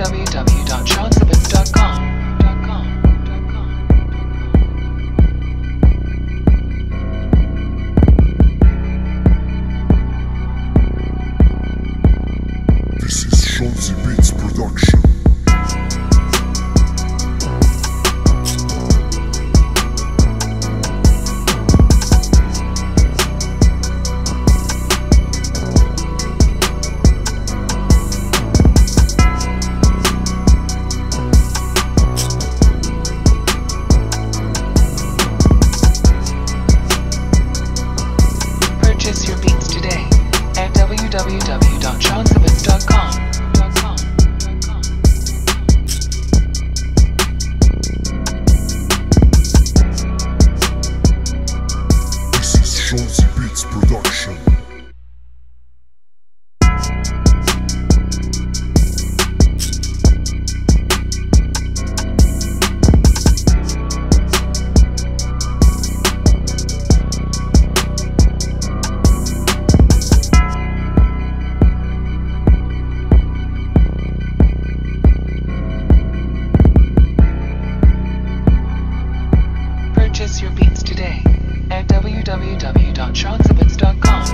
www.charlie www.chuck www.seansabits.com.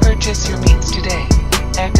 Purchase your meats today at.